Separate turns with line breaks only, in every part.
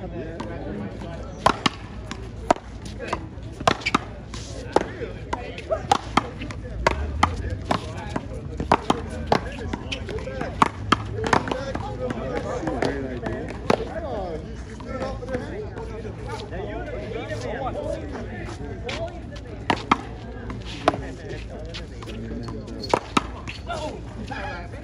We'll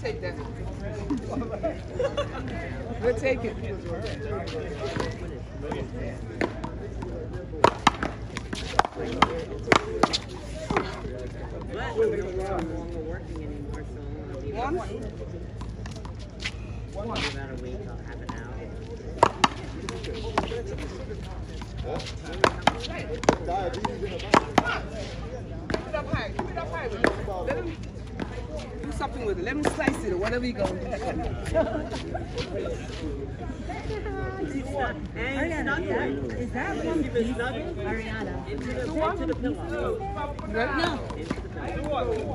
take that. We'll take it.
But we're no longer working anymore, so I'll be
One.
about a week. I'll have it out.
Keep it up high. Keep it up high with it. Let him do something with it. Let him slice it or whatever he gonna do.
Ariana,
Is that one Ariana?
into the, into the pillow.
No.
Into the pillow.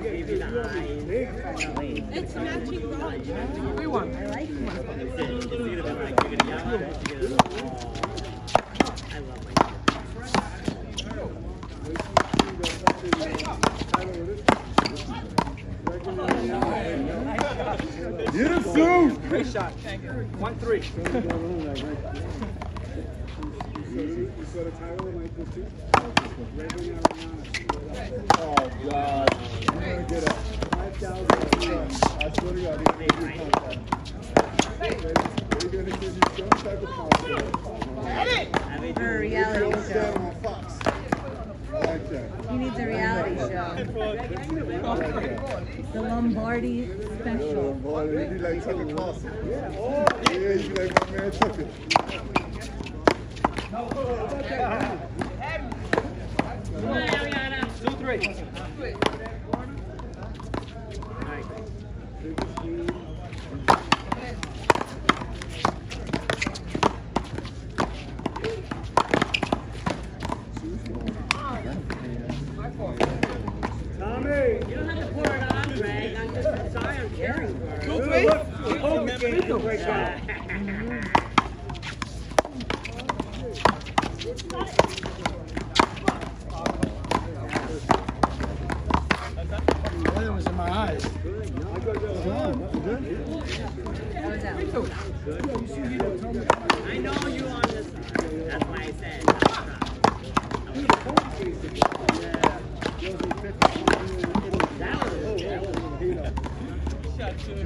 Maybe the eyes. No, wait.
It's matching.
We won.
I like it.
It's gonna be like you're gonna yell at it, you're gonna- I love my
Get!
Great shot. Thank you. One three.
You saw the title of Michael too? Oh God. You're gonna get a five thousand. I swear to God, you're gonna give you a contract. They're gonna give you some type of contract.
For a reality
Don't stand
show.
on Fox. Like that.
He needs a reality show. The Lombardi special.
Tucker Carlson. Yeah, like my man Tucker.
Two three.
You don't have to pour it on, Gregg. I'm just sorry I'm caring for it.
Two three.
That was in my eyes.
That was out.
I know you on this side. That's why I said. That was that was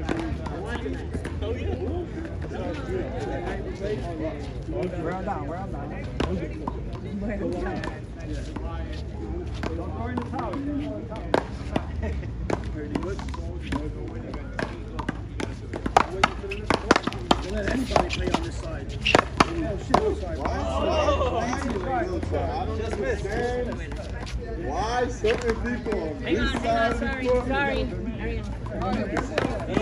Round down, round down. Let anybody play on this side. Oh shit, I'm sorry.
Just missed. Why certain people on
Hang on, hang on, sorry, sorry.
I'm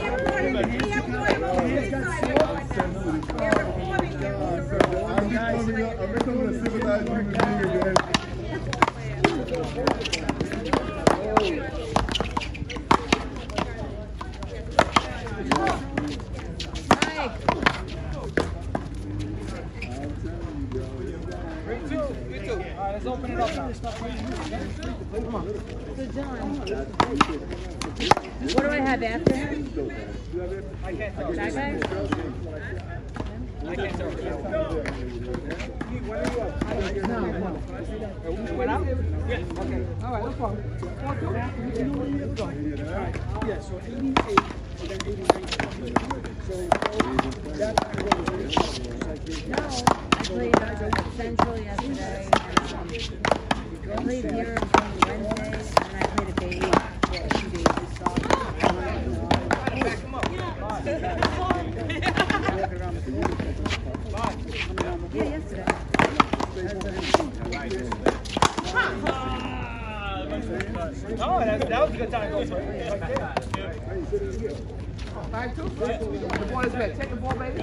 I'm becoming a civilized human being again.
Let's open
what do I have after him? That guy?
Yes. Okay. All right, no problem. Four.
Yeah, so 88 and then 89. So that's
No, I played uh, Central yesterday. And, um, I played here on Wednesday, and I played a baby for two days.
Back him up.
Yeah, yesterday.
Oh, that, that was a good time. Five two. The ball is back. Take the ball, baby.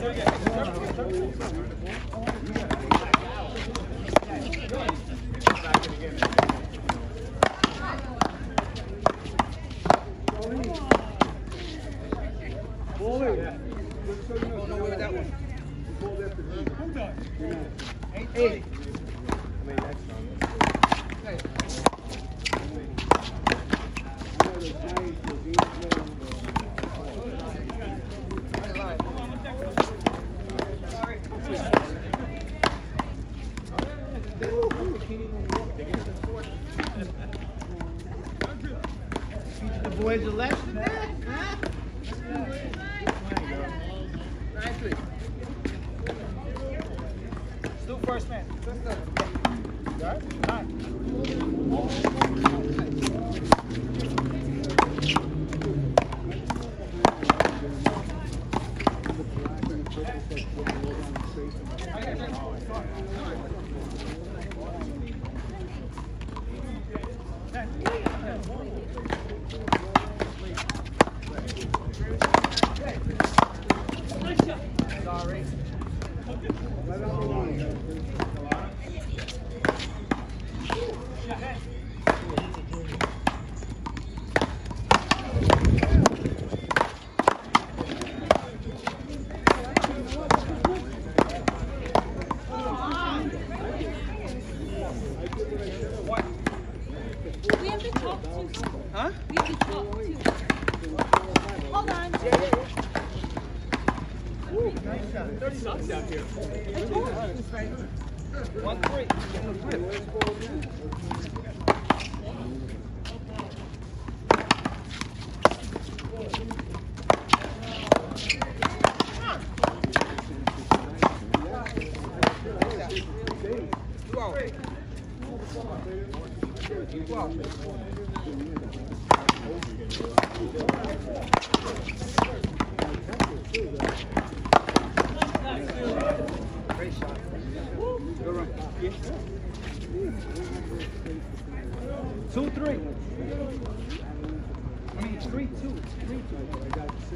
설계 The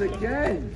Is again.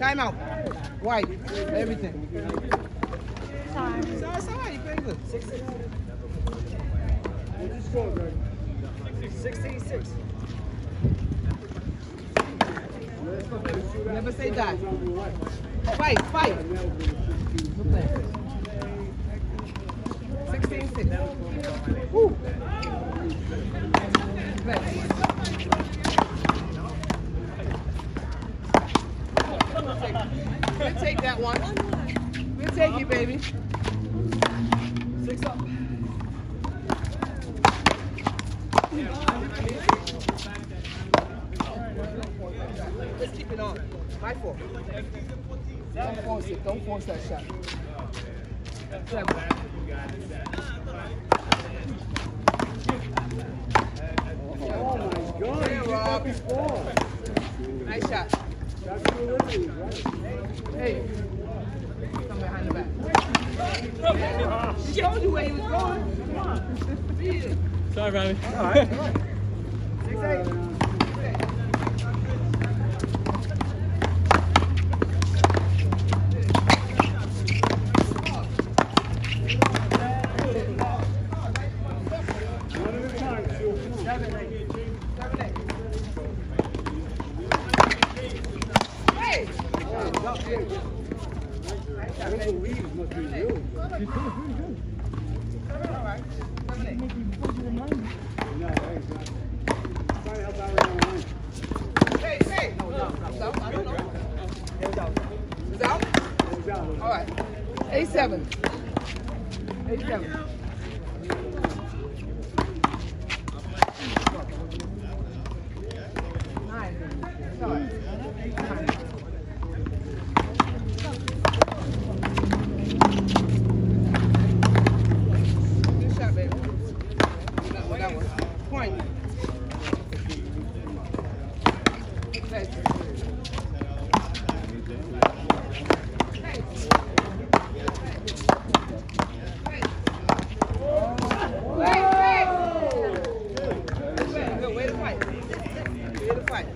Time out. White. Everything.
Sorry.
Sorry, sorry. You playing good.
16. Score, Gregg?
16 6. Never say that. Fight, fight. Don't force it. Don't force that shot. Nice shot.
That's the liberty, right?
Hey. Come behind the back. Told you where he was going. Come on. Beat it.
Sorry, Robbie.
All right.
Six, eight.
One at a time, Sue.
Seven, eight. Seven, eight. Hey!
I think the leaves must be really good.
All right. Seven, eight.
No, hey, it's not. Trying to help out around the line.
Hey, hey! No, no, no, no, I don't know. It's out. It's out?
Goes out.
All right. Eight, seven. Eight, seven. Nine. Sorry. Nine. Good shot, baby. That one, that one. Point. Hey. Wait, wait. Good, good. Way to fight. Way to fight.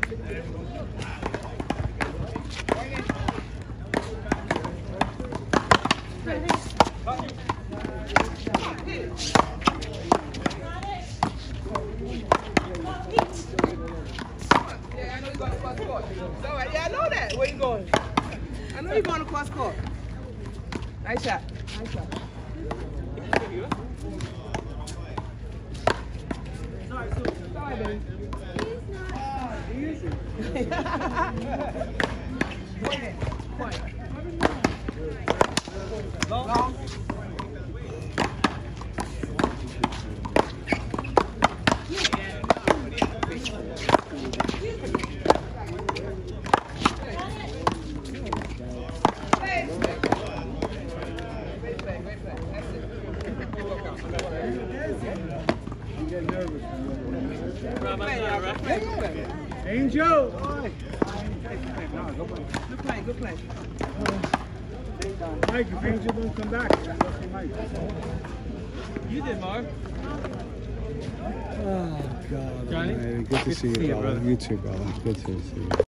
Yeah, I know you're going to cross court. It's all right. Yeah, I know that. Where you going? I know you're going to cross court. Nice shot. Nice shot. Sorry, baby. Point. Point. Long. Hey. Great play, great play. That's it. Good workout.
You get nervous.
Good play, y'all. Good play, good play.
Angel! No, go play.
Good play, good play.
Mike, if Angel don't come back, it's up Mike.
You did, Marv.
Oh, God.
Johnny?
Almighty. Good to see you, brother. You too, brother. Good to see you.